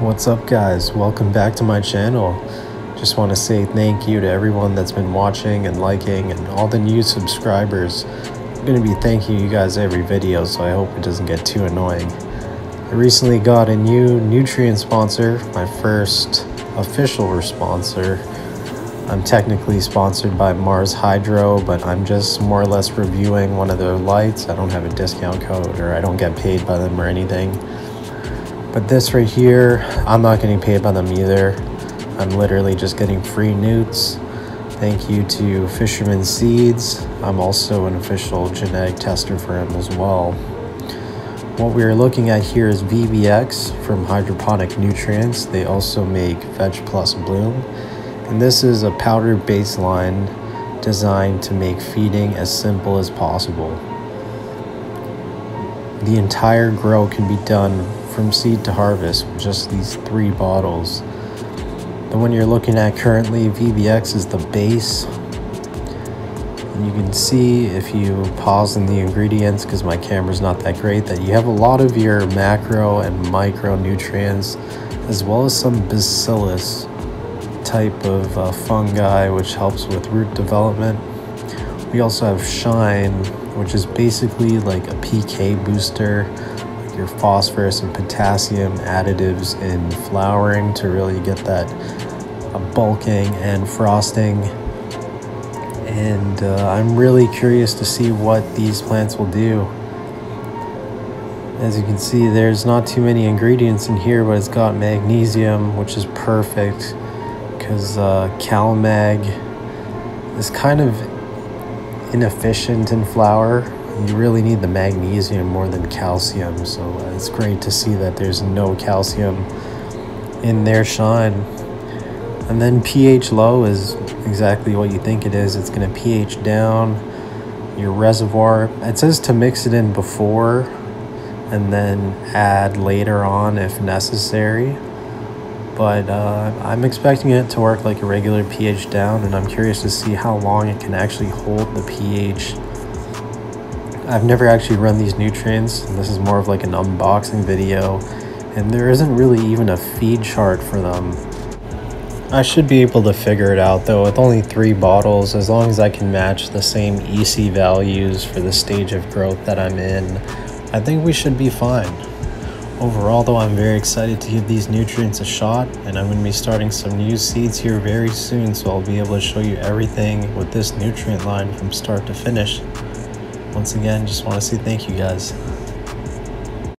What's up guys? Welcome back to my channel. Just want to say thank you to everyone that's been watching and liking and all the new subscribers. I'm going to be thanking you guys every video so I hope it doesn't get too annoying. I recently got a new nutrient sponsor, my first official sponsor. I'm technically sponsored by Mars Hydro, but I'm just more or less reviewing one of their lights. I don't have a discount code or I don't get paid by them or anything. But this right here, I'm not getting paid by them either. I'm literally just getting free newts. Thank you to Fisherman Seeds. I'm also an official genetic tester for them as well. What we are looking at here is VBX from Hydroponic Nutrients. They also make Veg Plus Bloom. And this is a powder baseline designed to make feeding as simple as possible. The entire grow can be done from seed to harvest just these three bottles. The one you're looking at currently, VBX, is the base. And you can see if you pause in the ingredients, because my camera's not that great, that you have a lot of your macro and micronutrients, as well as some bacillus type of uh, fungi, which helps with root development. We also have Shine, which is basically like a PK booster your phosphorus and potassium additives in flowering to really get that uh, bulking and frosting. And uh, I'm really curious to see what these plants will do. As you can see, there's not too many ingredients in here, but it's got magnesium, which is perfect because uh, CalMag is kind of inefficient in flower you really need the magnesium more than calcium. So uh, it's great to see that there's no calcium in their shine. And then pH low is exactly what you think it is. It's going to pH down your reservoir. It says to mix it in before and then add later on if necessary. But uh, I'm expecting it to work like a regular pH down, and I'm curious to see how long it can actually hold the pH I've never actually run these nutrients, and this is more of like an unboxing video, and there isn't really even a feed chart for them. I should be able to figure it out though with only three bottles as long as I can match the same EC values for the stage of growth that I'm in. I think we should be fine. Overall though I'm very excited to give these nutrients a shot and I'm going to be starting some new seeds here very soon so I'll be able to show you everything with this nutrient line from start to finish once again, just want to say thank you guys.